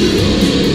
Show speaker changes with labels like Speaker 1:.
Speaker 1: Música